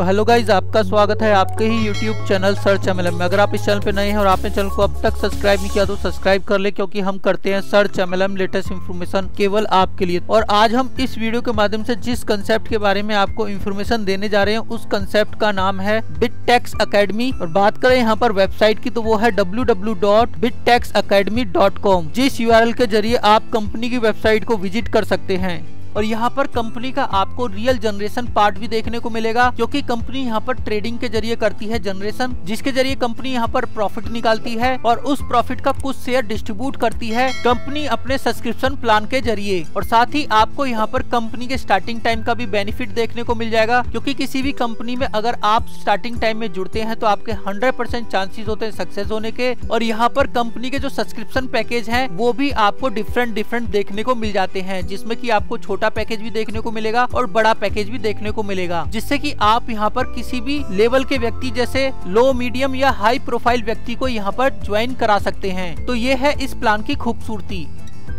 तो hello guys आपका स्वागत है आपके ही यूट्यूब चैनल सर्च एम में। अगर आप इस चैनल पे नए हैं और आपने चैनल को अब तक सब्सक्राइब नहीं किया तो सब्सक्राइब कर ले, क्योंकि हम करते हैं सर्च एम लेटेस्ट इन्फॉर्मेशन केवल आपके लिए। और आज हम इस वीडियो के माध्यम से जिस कंसेप्ट के बारे में आपको इन्फॉर्मेशन देने जा रहे हैं, उस कंसेप्ट का नाम है बिट टैक्स अकेडमी और बात करें यहाँ पर वेबसाइट की तो वो है डब्ल्यू जिस यूआरएल के ज़रिए आप कंपनी की वेबसाइट को विज़िट कर सकते हैं। और यहाँ पर कंपनी का आपको रियल जनरेशन पार्ट भी देखने को मिलेगा क्योंकि कंपनी यहाँ पर ट्रेडिंग के ज़रिए करती है जनरेशन जिसके ज़रिए कंपनी यहाँ पर प्रॉफिट निकालती है और उस प्रॉफिट का कुछ शेयर डिस्ट्रीब्यूट करती है कंपनी अपने सब्सक्रिप्शन प्लान के ज़रिए। और साथ ही आपको यहाँ पर कंपनी के स्टार्टिंग टाइम का भी बेनिफिट देखने को मिल जाएगा क्योंकि किसी भी कंपनी में अगर आप स्टार्टिंग टाइम में जुड़ते हैं तो आपके हंड्रेड परसेंट चांसेस होते हैं सक्सेस होने के। और यहाँ पर कंपनी के जो सब्सक्रिप्शन पैकेज है, वो भी आपको डिफरेंट डिफरेंट देखने को मिल जाते हैं, जिसमें की आपको छोटा पैकेज भी देखने को मिलेगा और बड़ा पैकेज भी देखने को मिलेगा। जिससे कि आप यहाँ पर किसी भी लेवल के व्यक्ति जैसे लो मीडियम या हाई प्रोफ़ाइल व्यक्ति को यहाँ पर ज्वाइन करा सकते हैं। तो ये है इस प्लान की खूबसूरती।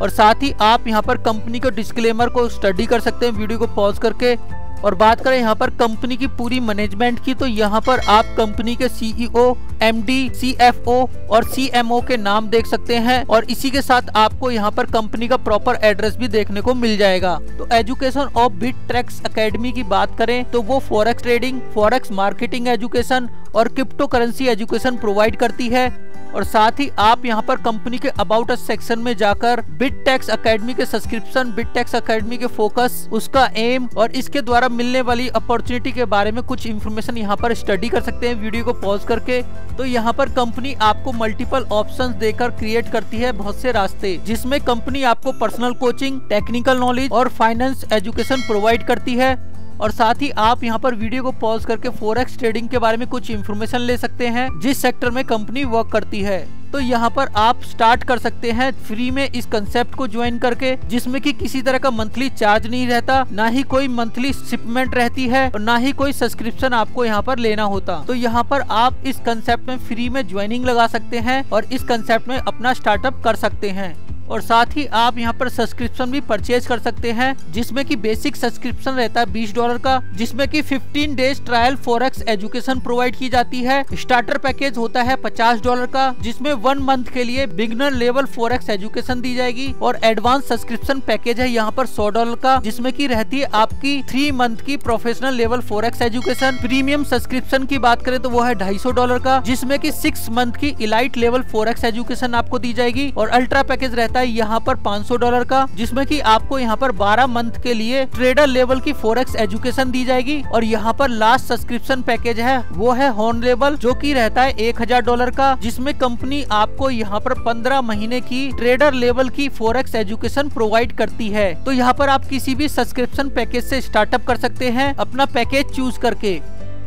और साथ ही आप यहाँ पर कंपनी के डिस्क्लेमर को स्टडी कर सकते हैं। वीडियो को पॉज करके और बात करें यहाँ पर कंपनी की पूरी मैनेजमेंट की तो यहाँ पर आप कंपनी के सीईओ, एमडी, सीएफओ और सीएमओ के नाम देख सकते हैं और इसी के साथ आपको यहाँ पर कंपनी का प्रॉपर एड्रेस भी देखने को मिल जाएगा। तो education of Bit Tracks Academy की बात करें तो वो forex trading forex marketing education और क्रिप्टो करेंसी एजुकेशन प्रोवाइड करती है। और साथ ही आप यहाँ पर कंपनी के अबाउट अस सेक्शन में जाकर बिट टैक्स अकेडमी के सब्सक्रिप्शन बिट टैक्स अकेडमी के फोकस उसका एम और इसके द्वारा मिलने वाली अपॉर्चुनिटी के बारे में कुछ इन्फॉर्मेशन यहाँ पर स्टडी कर सकते हैं। वीडियो को पॉज करके तो यहाँ पर कंपनी आपको मल्टीपल ऑप्शन देकर क्रिएट करती है बहुत से रास्ते, जिसमें कंपनी आपको पर्सनल कोचिंग टेक्निकल नॉलेज और फाइनेंस एजुकेशन प्रोवाइड करती है। और साथ ही आप यहाँ पर वीडियो को पॉज करके फोरेक्स ट्रेडिंग के बारे में कुछ इन्फॉर्मेशन ले सकते हैं, जिस सेक्टर में कंपनी वर्क करती है। तो यहाँ पर आप स्टार्ट कर सकते हैं फ्री में इस कंसेप्ट को ज्वाइन करके, जिसमें कि किसी तरह का मंथली चार्ज नहीं रहता, ना ही कोई मंथली शिपमेंट रहती है और ना ही कोई सब्सक्रिप्शन आपको यहाँ पर लेना होता। तो यहाँ पर आप इस कंसेप्ट में फ्री में ज्वाइनिंग लगा सकते हैं और इस कंसेप्ट में अपना स्टार्टअप कर सकते हैं। और साथ ही आप यहाँ पर सब्सक्रिप्शन भी परचेज कर सकते हैं, जिसमें कि बेसिक सब्सक्रिप्शन रहता है बीस डॉलर का, जिसमें कि 15 days trial forex education provide की जाती है। स्टार्टर पैकेज होता है पचास डॉलर का, जिसमें वन मंथ के लिए बिगनर लेवल फॉरेक्स एजुकेशन दी जाएगी और एडवांस सब्सक्रिप्शन पैकेज है यहाँ पर सौ डॉलर का, जिसमें की रहती है आपकी थ्री मंथ की professional level forex education premium subscription की बात करें तो वो है ढाई सौ डॉलर का, जिसमें की सिक्स मंथ की इलाइट लेवल फॉरेक्स एजुकेशन आपको दी जाएगी और अल्ट्रा पैकेज रहता है है यहाँ पर 500 डॉलर का, जिसमें कि आपको यहाँ पर 12 मंथ के लिए ट्रेडर लेवल की फोरेक्स एजुकेशन दी जाएगी और यहाँ पर लास्ट सब्सक्रिप्शन पैकेज है, वो है हॉर्न लेवल जो की रहता है एक हज़ार डॉलर का, जिसमें कंपनी आपको यहाँ पर पंद्रह महीने की ट्रेडर लेवल की फोरेक्स एजुकेशन प्रोवाइड करती है। तो यहाँ पर आप किसी भी सब्सक्रिप्शन पैकेज से स्टार्टअप कर सकते हैं, अपना पैकेज चूज़ करके।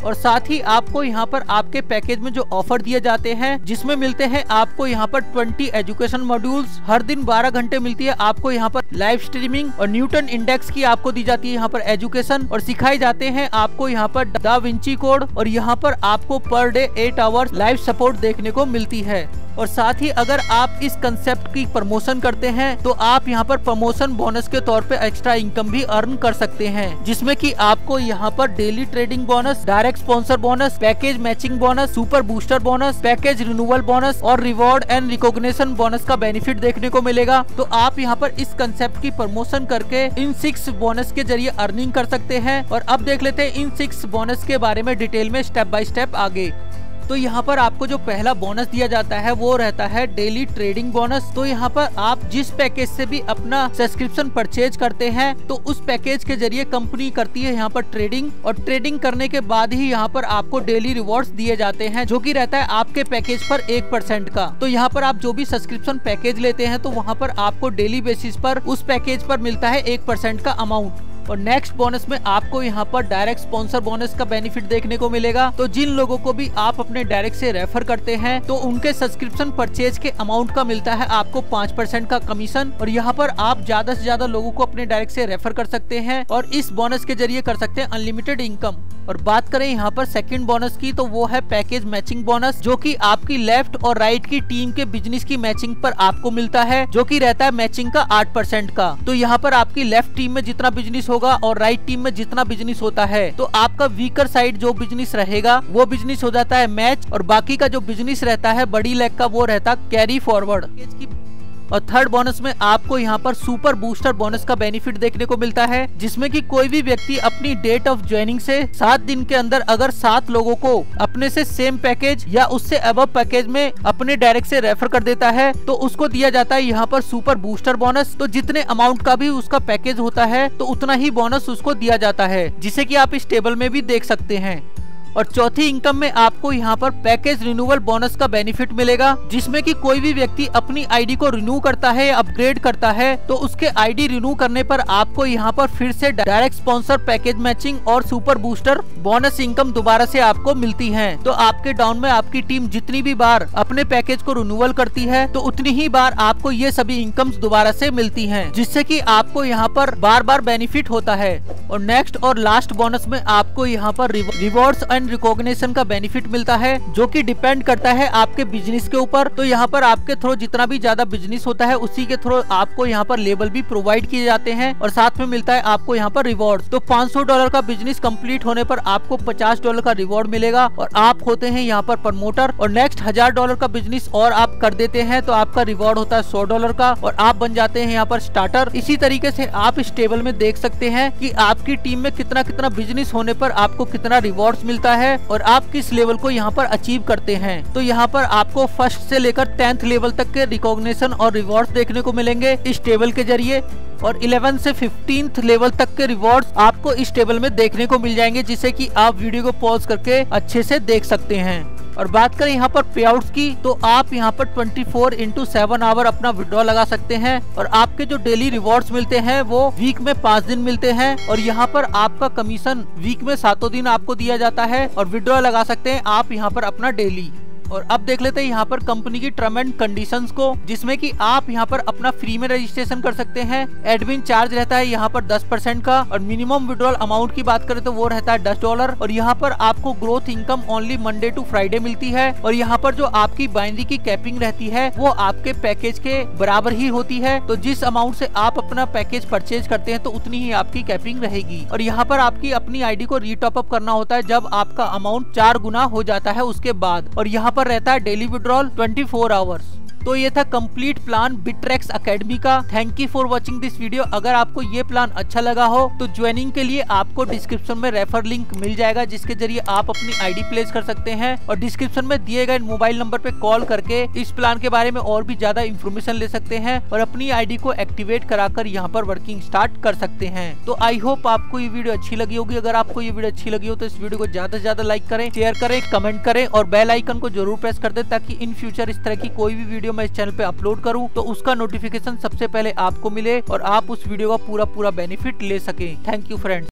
और साथ ही आपको यहाँ पर आपके पैकेज में जो ऑफ़र दिए जाते हैं, जिसमें मिलते हैं आपको यहाँ पर 20 एजुकेशन मॉड्यूल्स हर दिन 12 घंटे मिलती है आपको यहाँ पर लाइव स्ट्रीमिंग और न्यूटन इंडेक्स की आपको दी जाती है यहाँ पर एजुकेशन और सिखाई जाते हैं आपको यहाँ पर दा विंची कोड और यहाँ पर आपको per day eight hours live support देखने को मिलती है। और साथ ही अगर आप इस कंसेप्ट की प्रमोशन करते हैं तो आप यहाँ पर प्रमोशन बोनस के तौर पे एक्स्ट्रा इनकम भी अर्न कर सकते हैं, जिसमें कि आपको यहाँ पर daily trading bonus direct sponsor bonus package matching bonus super booster bonus package renewal bonus और रिवॉर्ड एंड रिकॉग्निशन बोनस का बेनिफिट देखने को मिलेगा। तो आप यहाँ पर इस कंसेप्ट की प्रमोशन करके इन सिक्स बोनस के ज़रिए अर्निंग कर सकते हैं। और अब देख लेते हैं इन सिक्स बोनस के बारे में डिटेल में स्टेप बाय स्टेप आगे। तो यहाँ पर आपको जो पहला बोनस दिया जाता है, वो रहता है डेली ट्रेडिंग बोनस तो यहाँ पर आप जिस पैकेज से भी अपना सब्सक्रिप्शन परचेज करते हैं तो उस पैकेज के ज़रिए कंपनी करती है यहाँ पर ट्रेडिंग और ट्रेडिंग करने के बाद ही यहाँ पर आपको डेली रिवॉर्ड दिए जाते हैं, जो की रहता है आपके पैकेज पर एक परसेंट का। तो यहाँ पर आप जो भी सब्सक्रिप्शन पैकेज लेते हैं तो वहाँ पर आपको डेली बेसिस पर उस पैकेज पर मिलता है एक परसेंट का अमाउंट और नेक्स्ट बोनस में आपको यहाँ पर डायरेक्ट स्पॉन्सर बोनस का बेनिफिट देखने को मिलेगा। तो जिन लोगों को भी आप अपने डायरेक्ट से रेफर करते हैं तो उनके सब्सक्रिप्शन परचेज के अमाउंट का मिलता है आपको पाँच परसेंट का कमीशन और यहाँ पर आप ज़्यादा से ज़्यादा लोगों को अपने डायरेक्ट से रेफर कर सकते हैं और इस बोनस के ज़रिए कर सकते हैं अनलिमिटेड इनकम और बात करें यहाँ पर सेकंड बोनस की तो वो है पैकेज मैचिंग बोनस जो कि आपकी लेफ़्ट और राइट की टीम के बिज़नेस की मैचिंग पर आपको मिलता है, जो कि रहता है मैचिंग का आठ परसेंट का। तो यहाँ पर आपकी लेफ़्ट टीम में जितना बिज़नेस होगा और राइट टीम में जितना बिज़नेस होता है तो आपका वीकर साइड जो बिज़नेस रहेगा, वो बिज़नेस हो जाता है मैच और बाकी का जो बिज़नेस रहता है, बड़ी लेग का, वो रहता कैरी फॉरवर्ड और थर्ड बोनस में आपको यहाँ पर सुपर बूस्टर बोनस का बेनिफिट देखने को मिलता है, जिसमें कि कोई भी व्यक्ति अपनी डेट ऑफ़ ज्वाइनिंग से सात दिन के अंदर अगर सात लोगों को अपने से सेम पैकेज या उससे अब पैकेज में अपने डायरेक्ट से रेफर कर देता है तो उसको दिया जाता है यहाँ पर सुपर बूस्टर बोनस तो जितने अमाउंट का भी उसका पैकेज होता है तो उतना ही बोनस उसको दिया जाता है, जिसे की आप इस टेबल में भी देख सकते हैं। और चौथी इनकम में आपको यहाँ पर पैकेज रिन्यूअल बोनस का बेनिफिट मिलेगा, जिसमें कि कोई भी व्यक्ति अपनी आईडी को रिन्यू करता है अपग्रेड करता है तो उसके आईडी रिन्यू करने पर आपको यहाँ पर फिर से डायरेक्ट स्पॉन्सर पैकेज मैचिंग और सुपर बूस्टर बोनस इनकम दोबारा से आपको मिलती है। तो आपके डाउन में आपकी टीम जितनी भी बार अपने पैकेज को रिन्यूअल करती है तो उतनी ही बार आपको ये सभी इनकम दोबारा से मिलती है, जिससे की आपको यहाँ पर बार बार बेनिफिट होता है। और नेक्स्ट और लास्ट बोनस में आपको यहाँ पर रिवॉर्ड्स एंड रिकॉग्निशन का बेनिफिट मिलता है, जो कि डिपेंड करता है आपके बिज़नेस के ऊपर। तो यहाँ पर आपके थ्रू जितना भी ज़्यादा बिज़नेस होता है, उसी के थ्रू आपको यहाँ पर लेबल भी प्रोवाइड किए जाते हैं और साथ में मिलता है आपको यहाँ पर रिवॉर्ड तो 500 डॉलर का बिज़नेस कंप्लीट होने पर आपको 50 डॉलर का रिवॉर्ड मिलेगा और आप होते हैं यहाँ पर प्रमोटर और नेक्स्ट हज़ार डॉलर का बिज़नेस और आप कर देते हैं तो आपका रिवॉर्ड होता है सौ डॉलर का और आप बन जाते हैं यहाँ पर स्टार्टर इसी तरीके से आप इस टेबल में देख सकते हैं कि आपकी टीम में कितना कितना बिज़नेस होने पर आपको कितना रिवॉर्ड मिलता है और आप किस लेवल को यहाँ पर अचीव करते हैं? तो यहाँ पर आपको फ़र्स्ट से लेकर टेंथ लेवल तक के रिकॉग्निशन और रिवॉर्ड देखने को मिलेंगे इस टेबल के ज़रिए और 11 से 15th लेवल तक के रिवॉर्ड्स आपको इस टेबल में देखने को मिल जाएँगे, जिसे कि आप वीडियो को पॉज करके अच्छे से देख सकते हैं। और बात करें यहाँ पर पे की तो आप यहाँ पर 24 फोर इंटू सेवन आवर अपना विड्रॉ लगा सकते हैं और आपके जो डेली रिवॉर्ड्स मिलते हैं, वो वीक में पाँच दिन मिलते हैं और यहाँ पर आपका कमीशन वीक में सातों दिन आपको दिया जाता है और विड्रॉ लगा सकते हैं, आप यहाँ पर अपना डेली और अब देख लेते हैं यहाँ पर कंपनी की टर्म एंड कंडीशन को, जिसमें कि आप यहाँ पर अपना फ्री में रजिस्ट्रेशन कर सकते हैं। एडमिन चार्ज रहता है यहाँ पर 10 परसेंट का और मिनिमम विड्रॉल अमाउंट की बात करें तो वो रहता है दस डॉलर और यहाँ पर आपको growth income only Monday to Friday मिलती है और यहाँ पर जो आपकी बाइंडी की कैपिंग रहती है, वो आपके पैकेज के बराबर ही होती है। तो जिस अमाउंट से आप अपना पैकेज परचेज करते हैं तो उतनी ही आपकी कैपिंग रहेगी। और यहाँ पर आपकी अपनी आईडी को रीटॉप अप करना होता है जब आपका अमाउंट चार गुना हो जाता है उसके बाद। और यहाँ पर रहता है डेली विड्रॉल 24 फोर आवर्स। तो ये था कंप्लीट प्लान बिट्रेक्स अकेडमी का. Thank you for watching this video अगर आपको ये प्लान अच्छा लगा हो तो ज्वाइनिंग के लिए आपको डिस्क्रिप्शन में रेफर लिंक मिल जाएगा, जिसके ज़रिए आप अपनी आईडी प्लेस कर सकते हैं. और डिस्क्रिप्शन में दिए गए मोबाइल नंबर पे कॉल करके इस प्लान के बारे में और भी ज़्यादा इन्फॉर्मेशन ले सकते हैं और अपनी आईडी को एक्टिवेट कराकर यहाँ पर वर्किंग स्टार्ट कर सकते हैं. तो आई होप आपको ये वीडियो अच्छी लगी होगी. अगर आपको ये वीडियो अच्छी लगी हो तो इस वीडियो को ज़्यादा से ज़्यादा लाइक करें शेयर करें कमेंट करें और बेल आइकन को ज़रूर प्रेस कर दे, ताकि इन फ्यूचर इस तरह की कोई भी वीडियो मैं इस चैनल पे अपलोड करूँ तो उसका नोटिफिकेशन सबसे पहले आपको मिले और आप उस वीडियो का पूरा पूरा बेनिफिट ले सके। Thank you friends